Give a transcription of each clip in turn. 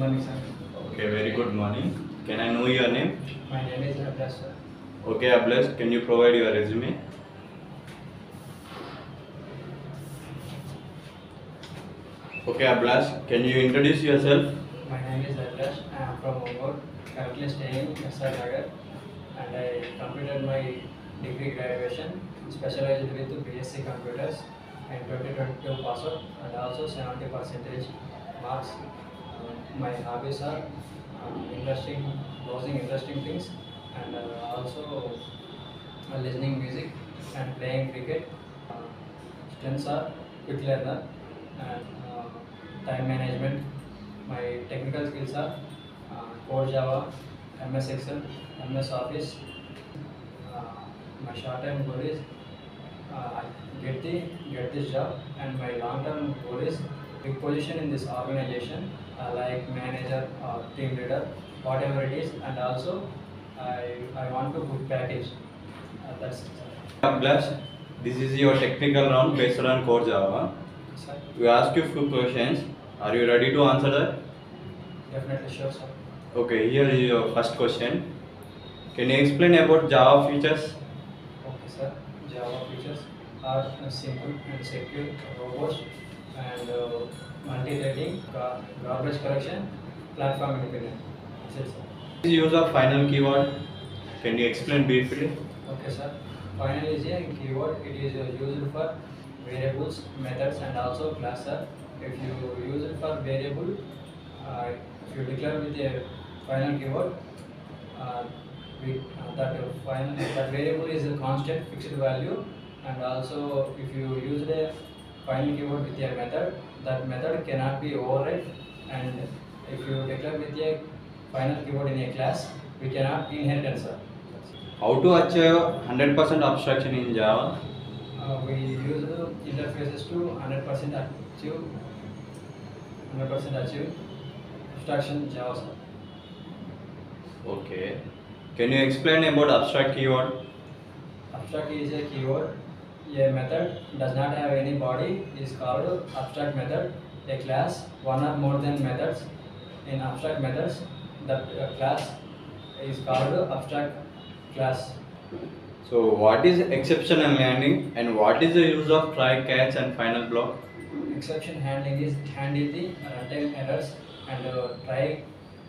morning, sir. Okay, very good morning. Can I know your name? My name is Abdas, sir. Okay, Ablas, can you provide your resume? Okay, Ablas, can you introduce yourself? My name is Abdas. I am from Ongor, currently staying in SR Nagar, and I completed my degree graduation, specialized with BSc Computers, and 2022 pass out, and also 70 percentage marks. My hobbies are um, interesting, browsing interesting things, and uh, also uh, listening music and playing cricket. Strengths are quick learner and uh, time management. My technical skills are Core Java, MS Excel, MS Office. Uh, my short term goal is uh, get the get this job, and my long term goal is big position in this organization, uh, like manager or team leader, whatever it is, and also I I want to good package. Uh, that's it. This is your technical round based on Core Java. sir. We ask you few questions. Are you ready to answer that? Definitely sure, sir. Okay, here is your first question. Can you explain about Java features? Okay, sir. Java features are simple and secure, robust, and uh, multi-threading, garbage collection, platform independent. That's it, sir. Use of final keyword. Can you explain briefly? Okay, sir. Final is a keyword. It is uh, used for variables, methods, and also class. Sir. If you use it for variable, uh, if you declare with a final keyword, uh, we, uh, that final that variable is a constant fixed value, and also if you use the final keyword with a method, that method cannot be override, and if you declare with a final keyword in a class, we cannot inherit, sir. How to achieve 100% abstraction in Java? Uh, we use interfaces to 100% achieve 100% achieve abstraction Java. sir. Okay. Can you explain about abstract keyword? Abstract is a keyword. A method does not have any body is called abstract method. A class, one or more than methods. In abstract methods, the uh, class is called abstract class. So, what is exceptional handling and what is the use of try, catch, and final block? Exception handling is handle the runtime errors and uh, try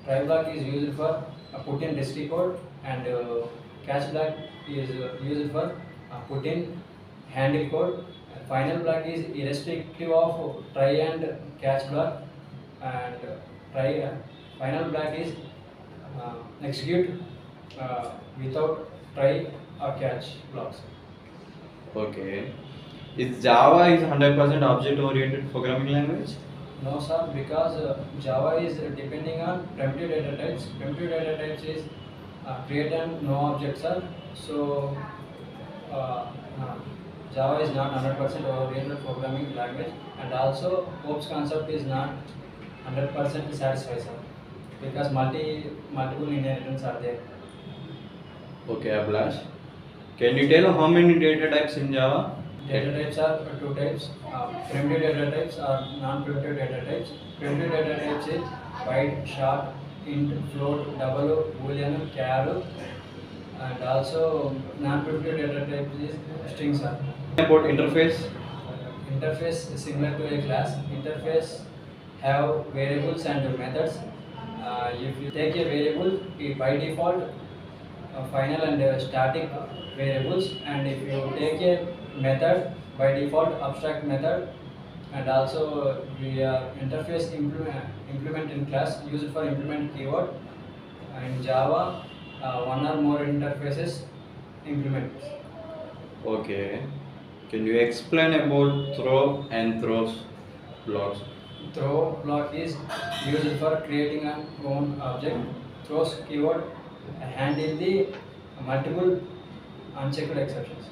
try block is used for uh, put in disk code and uh, catch block is uh, used for uh, put in handle code. Final block is irrespective of try and catch block and uh, try uh, final block is uh, execute uh, without try or catch blocks. Okay. Is Java is 100% object oriented programming language? No, sir, because uh, Java is depending on primitive data types. Primitive data types is uh, create and no object, sir. So, uh, uh, Java is not 100% oriented programming language, and also OPS concept is not 100% satisfied, sir, because multi multiple inheritance are there. Okay, Ablash. Can you tell how many data types in Java? Data types are two types. Uh, primitive data types are non-primitive data types. Primitive data types is byte, short, int, float, double, boolean, char, and also non-primitive data types is strings. Are. About interface? Interface is similar to a class. Interface have variables and methods. Uh, if you take a variable, it by default uh, final and uh, static variables and if you take a method by default abstract method and also we are interface implement, implement in class used for implement keyword in java uh, one or more interfaces implement Okay. Can you explain about throw and throws blocks? throw block is used for creating an own object throws keyword handle the multiple unchecked exceptions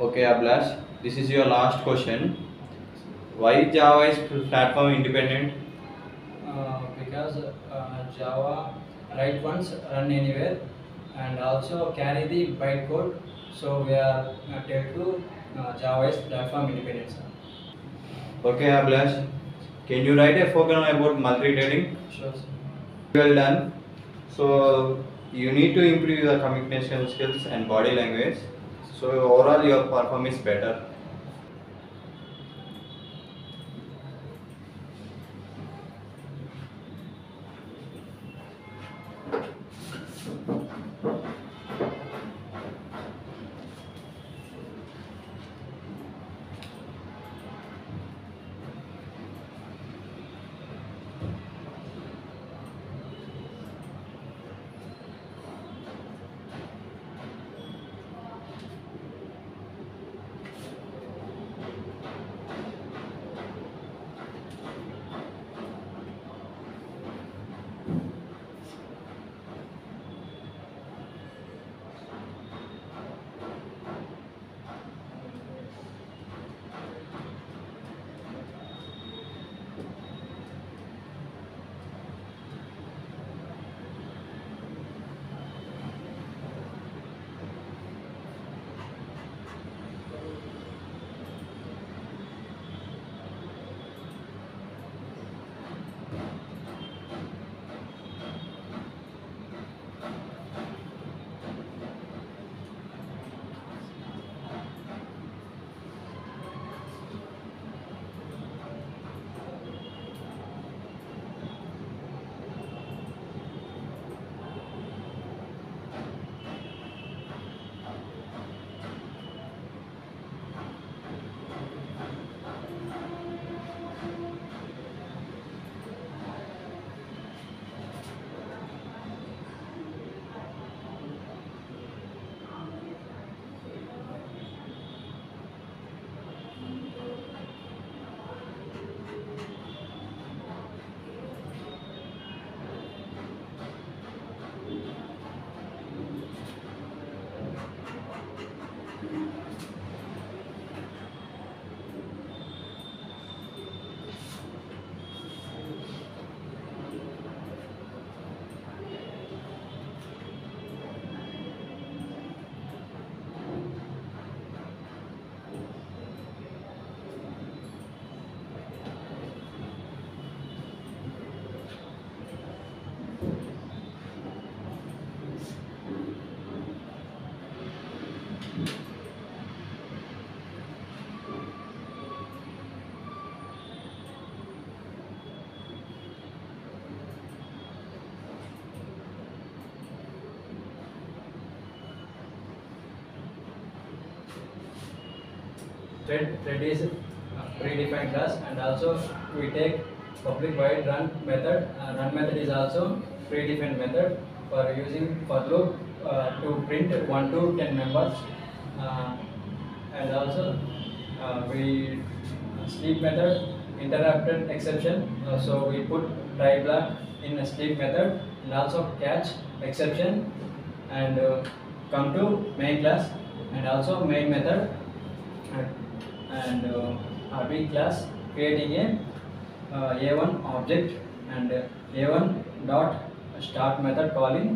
Okay, Ablash. This is your last question. Why Java is platform independent? uh, because uh, Java write once, run anywhere, and also carry the bytecode. So we are uh, tell to uh, Java is platform independence. Okay, Ablash. Can you write a program about multi-threading? Sure, sir. Well done. So you need to improve your communication skills and body language. So overall your performance is better. Thread thread is predefined class and also we take public void run method. Uh, run method is also predefined method for using for loop uh, to print 1 to 10 members. Uh, and also uh, we sleep method interrupted exception. Uh, so we put try block in a sleep method and also catch exception and uh, come to main class and also main method and- uh, RB class creating a uh, A1 object and uh, A1 dot start method calling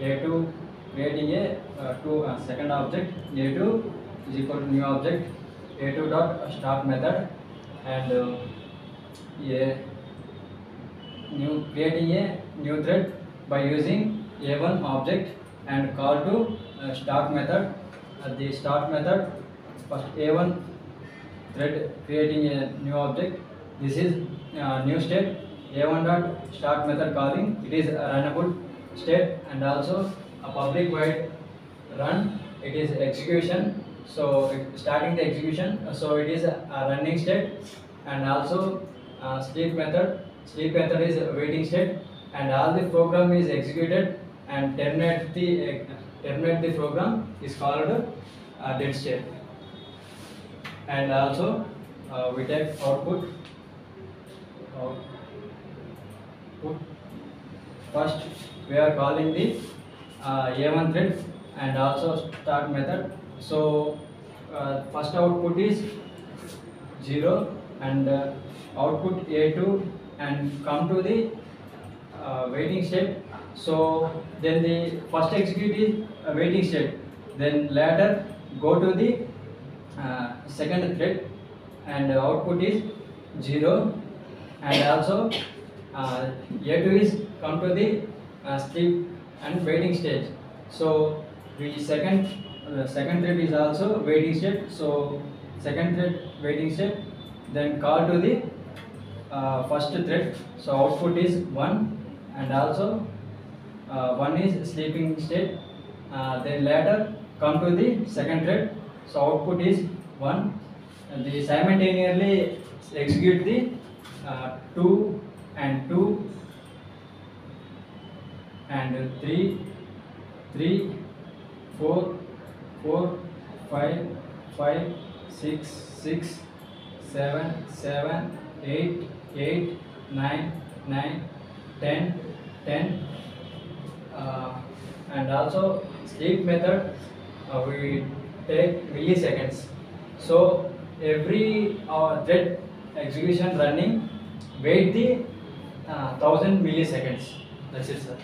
A2 creating a uh, two uh, second object A2 is equal to new object A2 dot start method and uh, a new creating a new thread by using A1 object and call to uh, start method at the start method first A1 thread creating a new object. This is uh, new state a1 dot start method calling. It is a runnable state and also a public void run. It is execution. So it- starting the execution uh, so it is a, a running state and also sleep method. Sleep method is a waiting state and all the program is executed and terminate the uh, terminate the program is called uh, dead state and also uh, we take output output. First we are calling the uh, a1 thread and also start method. So uh, first output is 0 and uh, output a2 and come to the uh, waiting state so then the first execute is uh, waiting state then later go to the uh, second thread and output is 0 and also uh, A2 is come to the uh, sleep and waiting stage. So the second uh, second thread is also waiting state. So second thread waiting state, then call to the uh, first thread. So output is one, and also uh, one is sleeping state. Uh, then later come to the second thread. So output is one, and they simultaneously execute the uh, two and two and three, three, four, four, five, five, six, six, seven, seven, eight, eight, nine, nine, ten, ten, uh, and also sleep method uh, we take milliseconds. So every uh, thread execution running wait the uh, thousand milliseconds. That's it, sir.